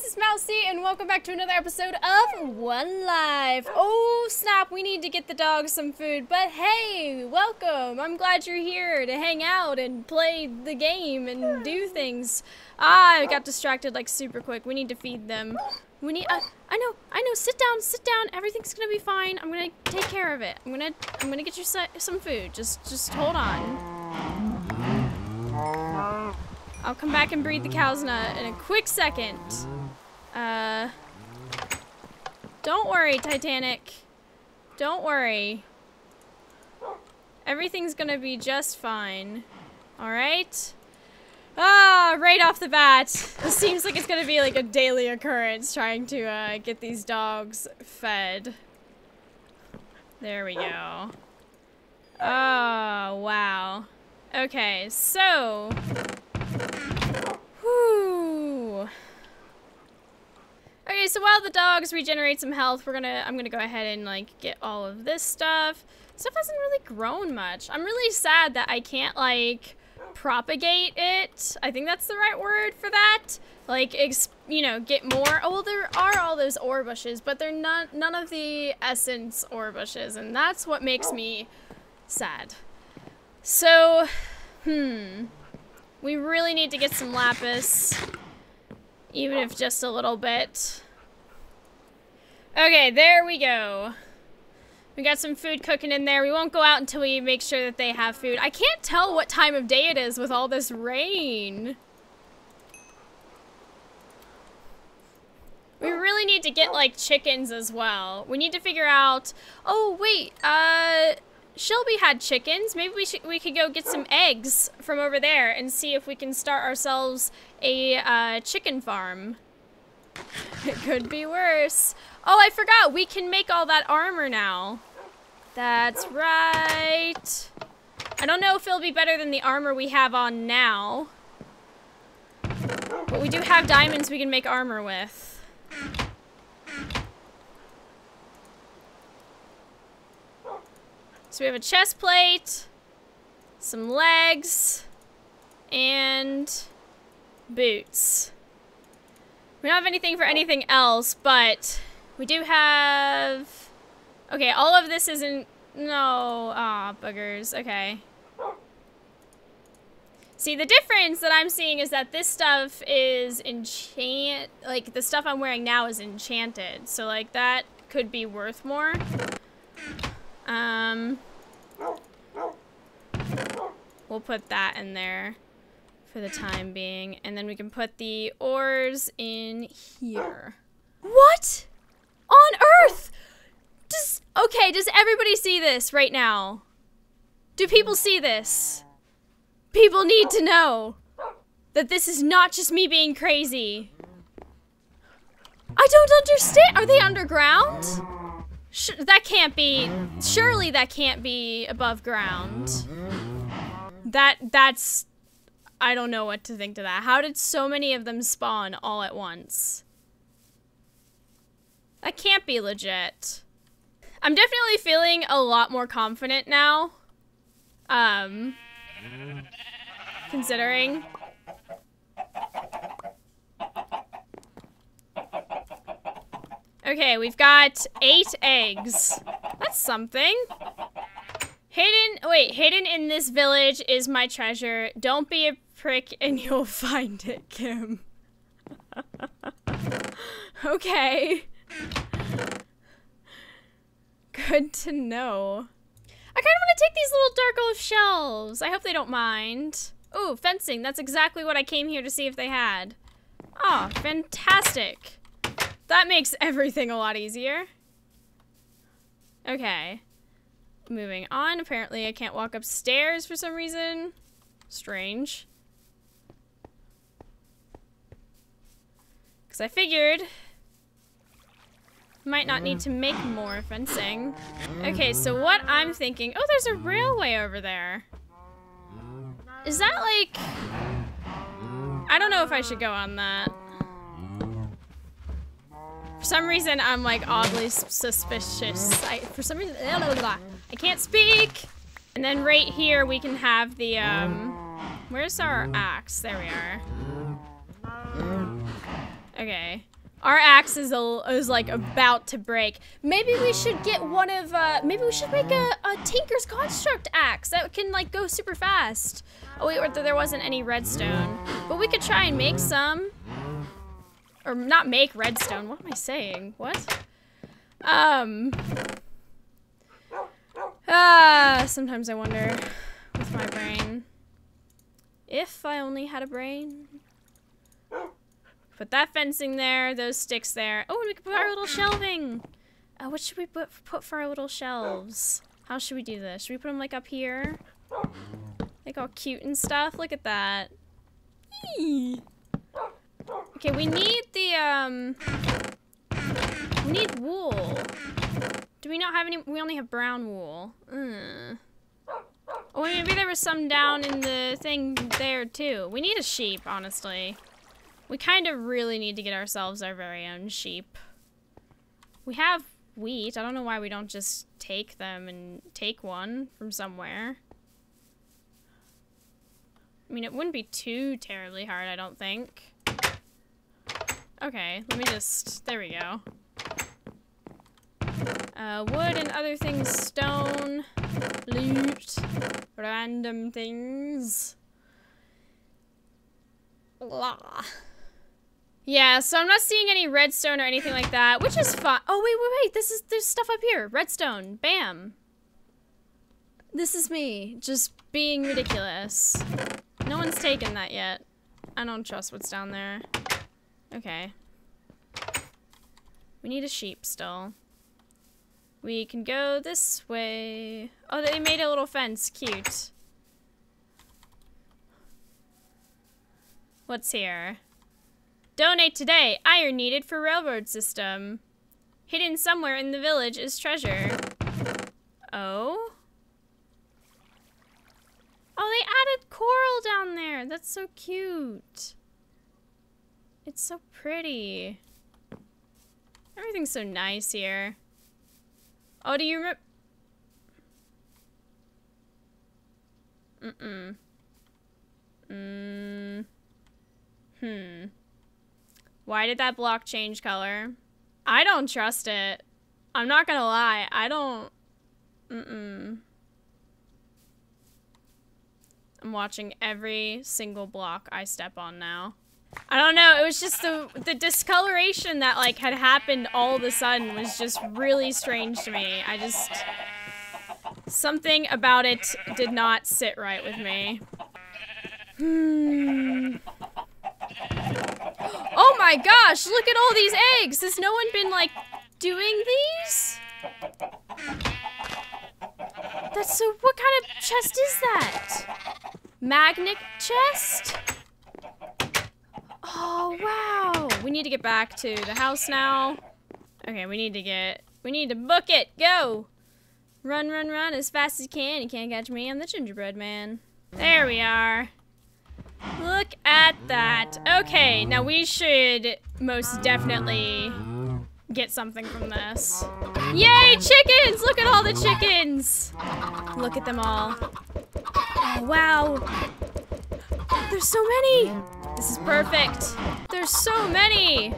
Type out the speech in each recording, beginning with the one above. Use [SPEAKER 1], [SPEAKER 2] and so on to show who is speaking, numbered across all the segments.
[SPEAKER 1] guys, it's Mousie, and welcome back to another episode of One Life. Oh, snap, we need to get the dogs some food, but hey, welcome. I'm glad you're here to hang out and play the game and do things. Ah, I got distracted like super quick. We need to feed them. We need, uh, I know, I know, sit down, sit down. Everything's gonna be fine. I'm gonna take care of it. I'm gonna, I'm gonna get you some food. Just, just hold on. I'll come back and breed the cows in a, in a quick second. Uh, don't worry, Titanic. Don't worry. Everything's gonna be just fine. Alright? Ah, right off the bat. This seems like it's gonna be like a daily occurrence trying to uh, get these dogs fed. There we go. Oh, wow. Okay, so... Okay, so while the dogs regenerate some health, we're gonna I'm gonna go ahead and like get all of this stuff. Stuff hasn't really grown much. I'm really sad that I can't like propagate it. I think that's the right word for that. Like, you know, get more. Oh, well, there are all those ore bushes, but they're not none of the essence ore bushes, and that's what makes me sad. So, hmm. We really need to get some lapis. Even if just a little bit. Okay, there we go. We got some food cooking in there. We won't go out until we make sure that they have food. I can't tell what time of day it is with all this rain. We really need to get, like, chickens as well. We need to figure out... Oh, wait. Uh, Shelby had chickens. Maybe we should we could go get some eggs from over there and see if we can start ourselves a uh, chicken farm. It could be worse. Oh, I forgot. We can make all that armor now. That's right. I don't know if it'll be better than the armor we have on now. But we do have diamonds we can make armor with. So we have a chest plate, some legs, and boots. We don't have anything for anything else, but we do have... Okay, all of this isn't... No. Aw, oh, buggers. Okay. See, the difference that I'm seeing is that this stuff is enchant... Like, the stuff I'm wearing now is enchanted. So, like, that could be worth more. Um, we'll put that in there for the time being. And then we can put the ores in here. What? On Earth? Does, okay, does everybody see this right now? Do people see this? People need to know that this is not just me being crazy. I don't understand. Are they underground? Sh that can't be. Surely that can't be above ground. That that's. I don't know what to think to that. How did so many of them spawn all at once? That can't be legit. I'm definitely feeling a lot more confident now. Um, considering Okay, we've got eight eggs. That's something. Hidden, wait, hidden in this village is my treasure. Don't be a prick and you'll find it, Kim. okay. Good to know. I kind of want to take these little dark oak shells. I hope they don't mind. Ooh, fencing. That's exactly what I came here to see if they had. Oh, fantastic. That makes everything a lot easier. Okay. Moving on. Apparently I can't walk upstairs for some reason. Strange. Because I figured might not need to make more fencing. Okay, so what I'm thinking... Oh, there's a railway over there. Is that like... I don't know if I should go on that. For some reason, I'm like oddly suspicious. I, for some reason, blah, blah, blah. I can't speak. And then right here, we can have the, um, where's our axe? There we are. Okay. Our axe is, a, is like about to break. Maybe we should get one of, uh, maybe we should make a, a Tinker's Construct axe that can like go super fast. Oh wait, there wasn't any redstone. But we could try and make some. Or not make redstone, what am I saying? What? Um. Ah, sometimes I wonder with my brain. If I only had a brain. Put that fencing there, those sticks there. Oh, we can put our little shelving. Uh, what should we put, put for our little shelves? How should we do this? Should we put them like up here? Like all cute and stuff? Look at that. Eee. Okay, we need the, um... We need wool. Do we not have any? We only have brown wool. Uh. Oh, maybe there was some down in the thing there, too. We need a sheep, honestly. We kind of really need to get ourselves our very own sheep. We have wheat. I don't know why we don't just take them and take one from somewhere. I mean, it wouldn't be too terribly hard, I don't think. Okay, let me just... There we go. Uh, wood and other things, stone, loot, random things. Blah. Yeah, so I'm not seeing any redstone or anything like that, which is fine. Oh, wait, wait, wait. This is, there's stuff up here. Redstone. Bam. This is me, just being ridiculous. No one's taken that yet. I don't trust what's down there. Okay. We need a sheep still. We can go this way. Oh, they made a little fence. Cute. What's here? Donate today. Iron needed for railroad system. Hidden somewhere in the village is treasure. Oh? Oh, they added coral down there. That's so cute. It's so pretty. Everything's so nice here. Oh, do you remember? Mm-mm. Mm. Hmm. Why did that block change color? I don't trust it. I'm not gonna lie. I don't... Mm-mm. I'm watching every single block I step on now. I don't know, it was just the, the discoloration that like had happened all of a sudden was just really strange to me. I just... Something about it did not sit right with me. Hmm... Oh my gosh, look at all these eggs. Has no one been like doing these? That's so, what kind of chest is that? Magnet chest? Oh, wow. We need to get back to the house now. Okay, we need to get, we need to book it. Go. Run, run, run as fast as you can. You can't catch me. I'm the gingerbread man. There we are. Look at that. Okay, now we should most definitely get something from this. Yay, chickens! Look at all the chickens! Look at them all. Oh, wow. There's so many! This is perfect. There's so many!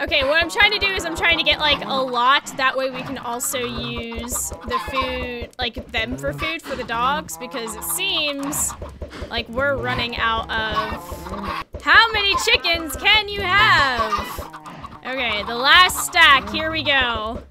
[SPEAKER 1] Okay, what I'm trying to do is I'm trying to get like a lot. That way we can also use the food, like them for food for the dogs because it seems like we're running out of... How many chickens can you have? Okay, the last stack. Here we go.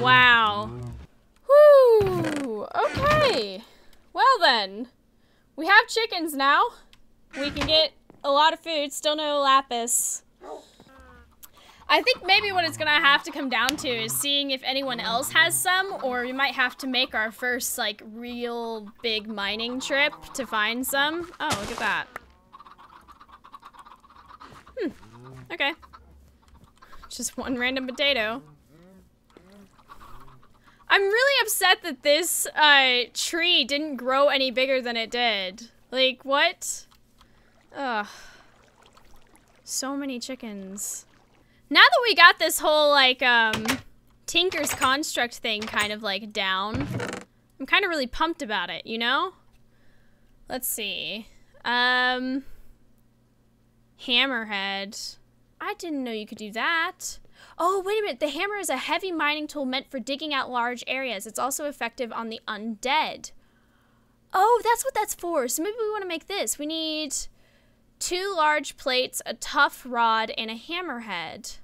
[SPEAKER 1] Wow. Whoo! Okay. Well then. We have chickens now. We can get a lot of food, still no lapis. I think maybe what it's gonna have to come down to is seeing if anyone else has some, or we might have to make our first, like, real big mining trip to find some. Oh, look at that. Hmm. Okay. Just one random potato. I'm really upset that this uh, tree didn't grow any bigger than it did. Like, what? Ugh. So many chickens. Now that we got this whole, like, um, Tinker's Construct thing kind of, like, down, I'm kind of really pumped about it, you know? Let's see. Um, Hammerhead. I didn't know you could do that. Oh, wait a minute. The hammer is a heavy mining tool meant for digging out large areas. It's also effective on the undead. Oh, that's what that's for. So maybe we want to make this. We need two large plates, a tough rod, and a hammerhead.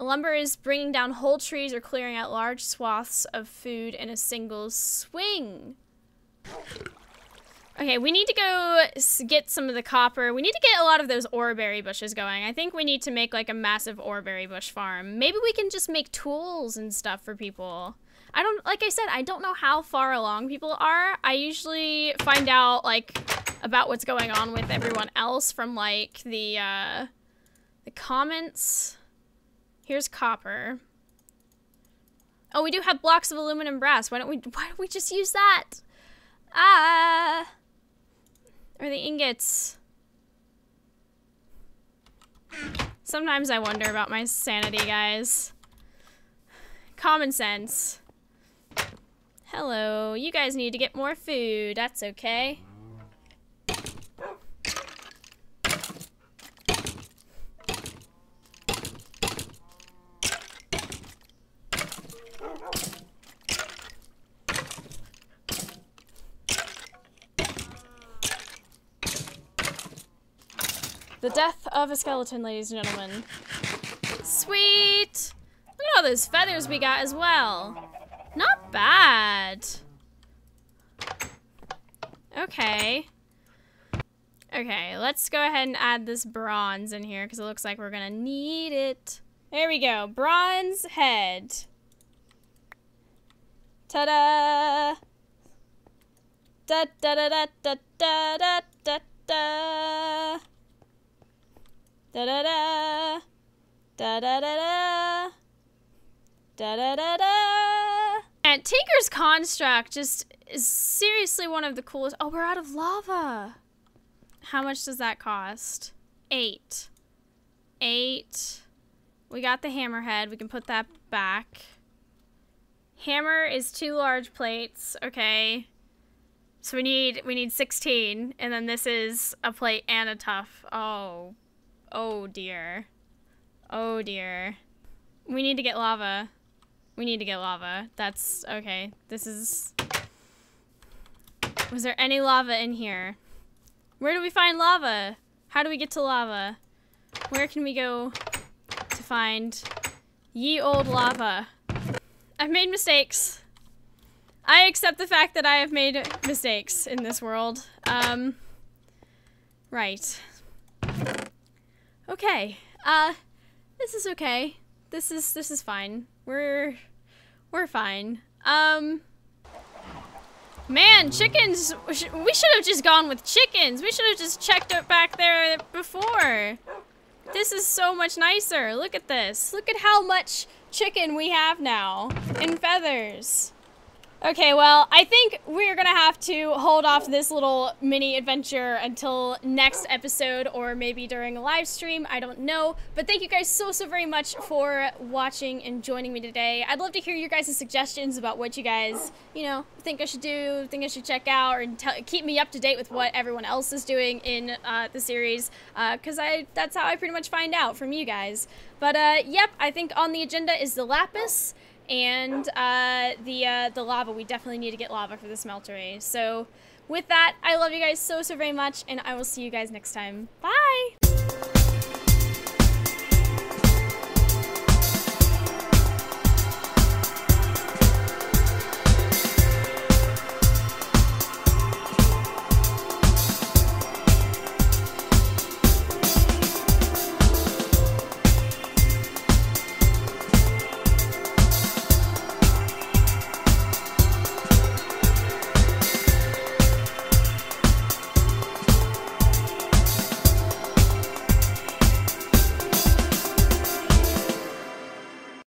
[SPEAKER 1] Lumber is bringing down whole trees or clearing out large swaths of food in a single swing. Okay, we need to go get some of the copper. We need to get a lot of those oreberry bushes going. I think we need to make like a massive oreberry bush farm. Maybe we can just make tools and stuff for people. I don't, like I said, I don't know how far along people are. I usually find out like about what's going on with everyone else from like the, uh, the comments. Here's copper. Oh, we do have blocks of aluminum brass. Why don't we, why don't we just use that? Ah. Or the ingots. Sometimes I wonder about my sanity, guys. Common sense. Hello, you guys need to get more food. That's okay. The death of a skeleton, ladies and gentlemen. Sweet! Look at all those feathers we got as well. Not bad. Okay. Okay, let's go ahead and add this bronze in here because it looks like we're gonna need it. There we go, bronze head. Ta-da! Da da da da da da da da da. Da da da. And Tinker's Construct just is seriously one of the coolest. Oh, we're out of lava. How much does that cost? Eight. Eight. We got the hammerhead. We can put that back. Hammer is two large plates. Okay. So we need we need 16 and then this is a plate and a tough. Oh Oh dear. Oh dear. We need to get lava. We need to get lava. That's okay. This is. Was there any lava in here? Where do we find lava? How do we get to lava? Where can we go to find ye old lava? I've made mistakes. I accept the fact that I have made mistakes in this world. Um, right. Okay. Uh, this is okay. This is this is fine. We're we're fine. Um. Man, chickens. We should have just gone with chickens. We should have just checked it back there before. This is so much nicer. Look at this. Look at how much chicken we have now. And feathers. Okay, well, I think we're gonna have to hold off this little mini adventure until next episode or maybe during a live stream. I don't know. But thank you guys so, so very much for watching and joining me today. I'd love to hear your guys' suggestions about what you guys, you know, think I should do, think I should check out, or keep me up to date with what everyone else is doing in uh, the series. Because uh, I that's how I pretty much find out from you guys. But uh, yep, I think on the agenda is the Lapis and uh, the uh, the lava. We definitely need to get lava for the smeltery. So with that, I love you guys so, so very much, and I will see you guys next time. Bye!